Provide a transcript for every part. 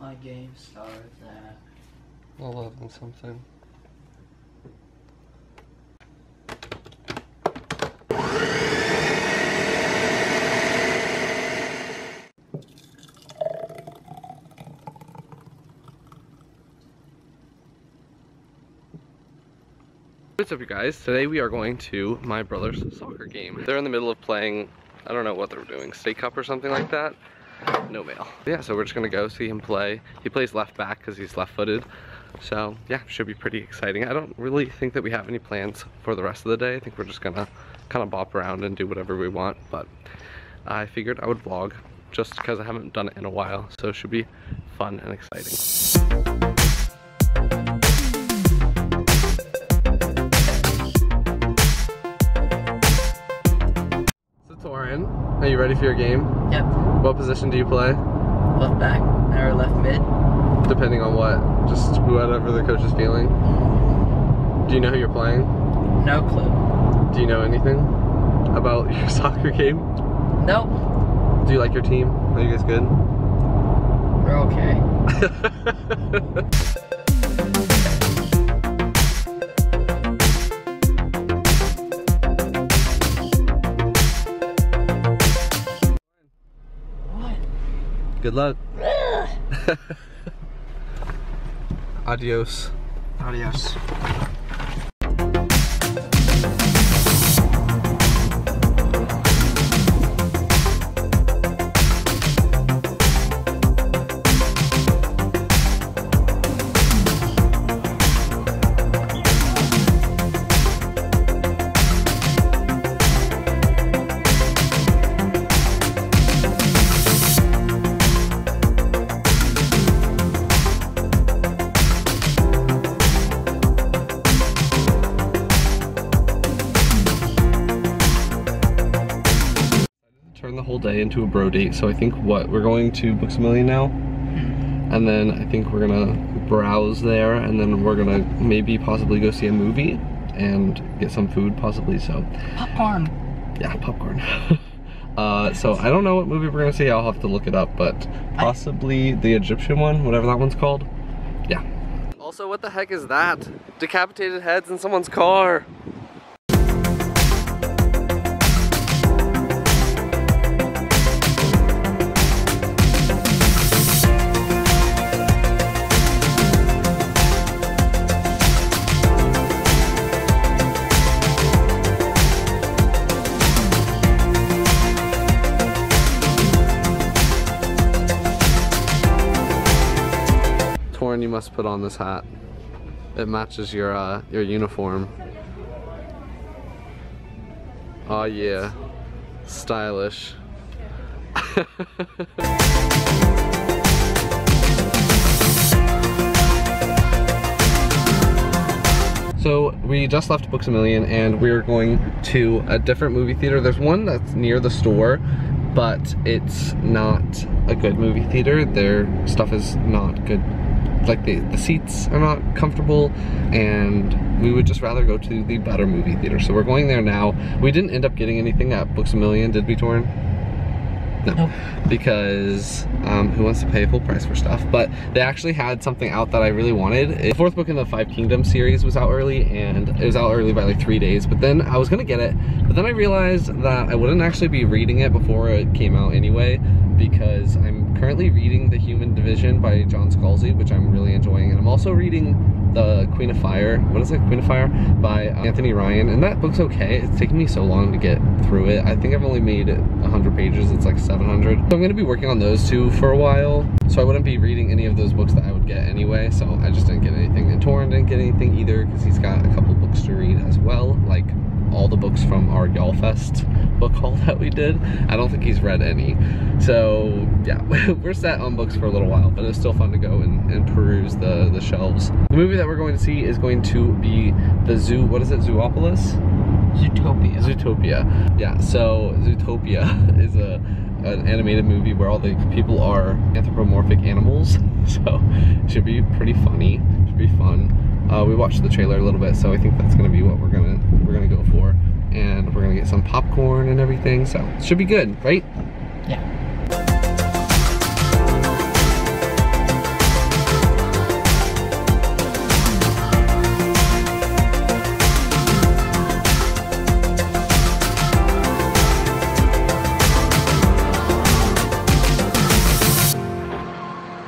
My game starts at 11 something. What's up you guys? Today we are going to my brother's soccer game. They're in the middle of playing, I don't know what they're doing, state cup or something like that. No mail. Yeah, so we're just gonna go see him play. He plays left back because he's left footed. So yeah, should be pretty exciting. I don't really think that we have any plans for the rest of the day. I think we're just gonna kind of bop around and do whatever we want. But I figured I would vlog just because I haven't done it in a while. So it should be fun and exciting. Are you ready for your game? Yep. What position do you play? Left back or left mid. Depending on what, just whatever the coach is feeling. Mm. Do you know who you're playing? No clue. Do you know anything about your soccer game? Nope. Do you like your team? Are you guys good? We're okay. good luck. Adios. Adios. Turn the whole day into a bro date. So I think what we're going to Books a Million now, and then I think we're gonna browse there, and then we're gonna maybe possibly go see a movie and get some food possibly. So Popcorn. yeah, popcorn. uh, so I don't know what movie we're gonna see. I'll have to look it up, but possibly the Egyptian one, whatever that one's called. Yeah. Also, what the heck is that? Decapitated heads in someone's car. Must put on this hat. It matches your uh, your uniform. Oh yeah, stylish. So we just left Books a Million and we're going to a different movie theater. There's one that's near the store, but it's not a good movie theater. Their stuff is not good. Like the, the seats are not comfortable and we would just rather go to the better movie theater. So we're going there now. We didn't end up getting anything at Books a Million, did we, Torin? No, Nope. because um, who wants to pay full price for stuff? But they actually had something out that I really wanted. The fourth book in the Five Kingdoms series was out early, and it was out early by like three days. But then I was gonna get it, but then I realized that I wouldn't actually be reading it before it came out anyway, because I'm currently reading The Human Division by John Scalzi, which I'm really enjoying, and I'm also reading the Queen of Fire. What is it? Queen of Fire by uh, Anthony Ryan, and that book's okay. It's taken me so long to get through it. I think I've only made 100 pages. It's like 700. So I'm going to be working on those two for a while. So I wouldn't be reading any of those books that I would get anyway. So I just didn't get anything. And Torin didn't get anything either because he's got a couple books to read as well, all the books from our YALLFest book haul that we did. I don't think he's read any. So yeah, we're set on books for a little while, but it's still fun to go and, and peruse the, the shelves. The movie that we're going to see is going to be the Zoo, what is it, Zoopolis? Zootopia. Zootopia. Yeah, so Zootopia is a an animated movie where all the people are anthropomorphic animals. So it should be pretty funny. Should be fun. Uh, we watched the trailer a little bit, so I think that's gonna be what we're gonna we're gonna go for, and we're gonna get some popcorn and everything. So should be good, right? Yeah.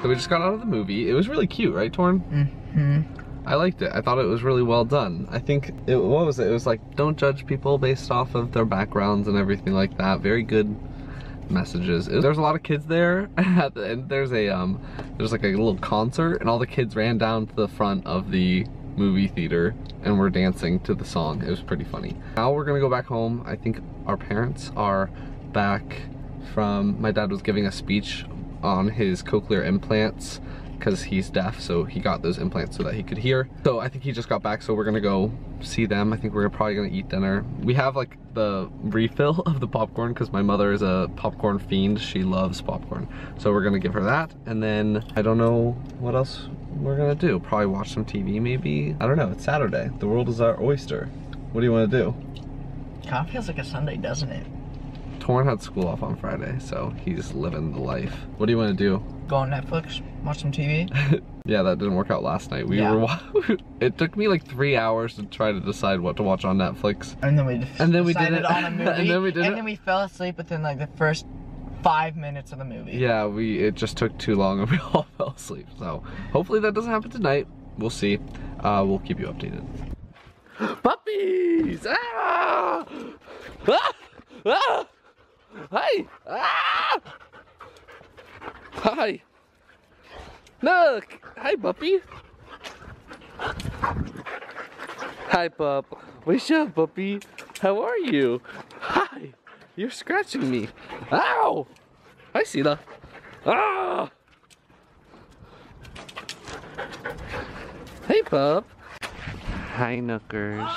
So we just got out of the movie. It was really cute, right, Torin? Mm -hmm. I liked it. I thought it was really well done. I think it what was it? It was like don't judge people based off of their backgrounds and everything like that. Very good messages. There's a lot of kids there the end. There's a um there's like a little concert and all the kids ran down to the front of the movie theater and were dancing to the song. It was pretty funny. Now we're gonna go back home. I think our parents are back from my dad was giving a speech on his cochlear implants because he's deaf so he got those implants so that he could hear. So i think he just got back so we're gonna go see them. I think we're probably gonna eat dinner. We have like the refill of the popcorn because my mother is a popcorn fiend. She loves popcorn. So we're gonna give her that and then i don't know what else we're gonna do. Probably watch some tv maybe. I don't know. It's saturday. The world is our oyster. What do you want to do? Kind of feels like a Sunday, doesn't it? Torn had school off on friday so he's living the life what do you want to do Go on Netflix, watch some TV. Yeah, that didn't work out last night. We Yeah. were it took me like three hours to try to decide what to watch on Netflix. And then we And then we did it. on a movie. And then we did And it. then we fell asleep within like the first five minutes of the movie. Yeah, we it just took too long and we all fell asleep. So hopefully that doesn't happen tonight. We'll see. Uh, we'll keep you updated. Puppies! Ah! Ah! Ah! Hi! Ah! Hi! Look! Hi, puppy! Hi, pup. What's up, puppy? How are you? Hi! You're scratching me. Ow! Hi, Sita. Ah! Hey, pup. Hi, Nookers.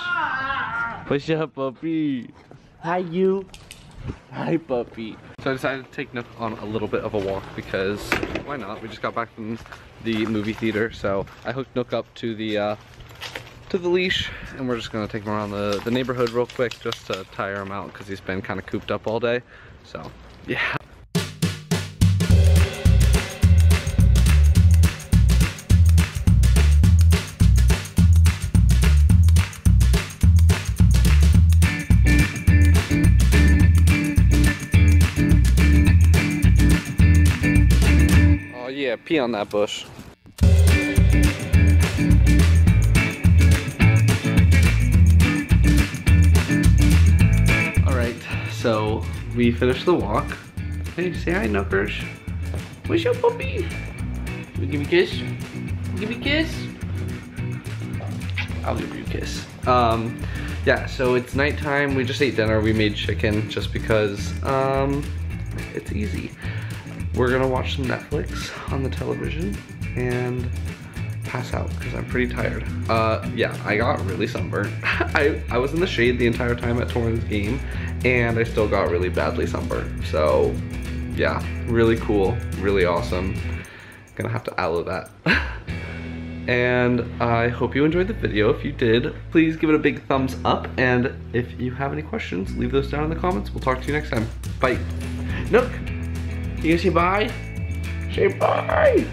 What's up, puppy? Hi, you. Hi, puppy. So I decided to take Nook on a little bit of a walk because why not? We just got back from the movie theater, so I hooked Nook up to the uh, to the leash, and we're just gonna take him around the, the neighborhood real quick just to tire him out because he's been kind of cooped up all day. So yeah. Yeah, pee on that bush. All right, so we finished the walk. Hey, say hi, Knuckers. What's up, puppy? Give me a kiss? Give me a kiss? I'll give you a kiss. Um, yeah, so it's nighttime. We just ate dinner. We made chicken just because um, it's easy. We're gonna watch some Netflix on the television and pass out because I'm pretty tired. Uh, yeah, I got really sunburnt. I, I was in the shade the entire time at Torin's game and I still got really badly sunburned. So yeah, really cool, really awesome. Gonna have to aloe that. and I hope you enjoyed the video. If you did, please give it a big thumbs up. And if you have any questions, leave those down in the comments. We'll talk to you next time. Bye. Nook, you gonna say bye? Say bye.